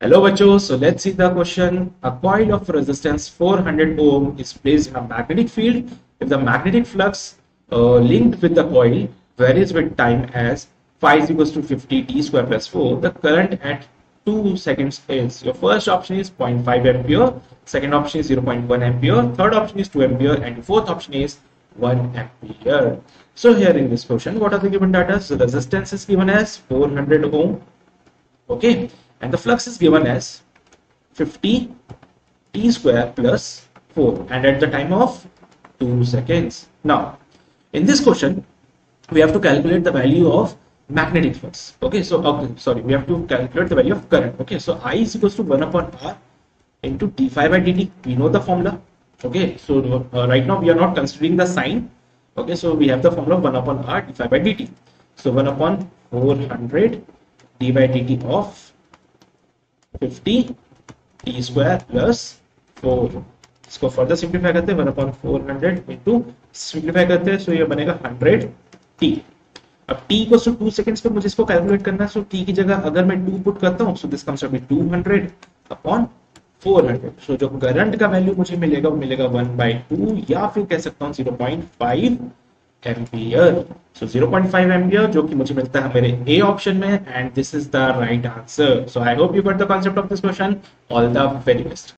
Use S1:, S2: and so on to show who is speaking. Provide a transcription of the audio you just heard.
S1: Hello bachos, so let's see the question. A coil of resistance 400 ohm is placed in a magnetic field. If the magnetic flux uh, linked with the coil varies with time as phi is equals to 50 t square plus 4, the current at 2 seconds is, your first option is 0.5 ampere, second option is 0.1 ampere, third option is 2 ampere and the fourth option is 1 ampere. So here in this question, what are the given data? So resistance is given as 400 ohm, okay and the flux is given as 50 t square plus 4 and at the time of 2 seconds. Now, in this question, we have to calculate the value of magnetic flux. Okay, so okay, sorry, we have to calculate the value of current. Okay, so I is equals to 1 upon R into d phi by dt. We know the formula. Okay, so uh, right now we are not considering the sign. Okay, so we have the formula 1 upon R d phi by dt. So 1 upon 400 d by dt of 50 t square plus 4 इसको further simplify करते हैं one upon four hundred into simplify करते हैं सो ये बनेगा hundred T अब t को सो two seconds पे मुझे इसको कैलकुलेट करना है सो t की जगह अगर मैं टू पुट करता हूँ so this comes be two hundred upon four hundred so जो करंट का वैल्यू मुझे मिलेगा, वो मिलेगा वन बाई टू या फिर कह सकता हूँ zero point five ampere so 0.5 ampere जो कि मुझे मिलता है मेरे ए ऑप्शन में and this is the right answer so I hope you got the concept of this question all the very best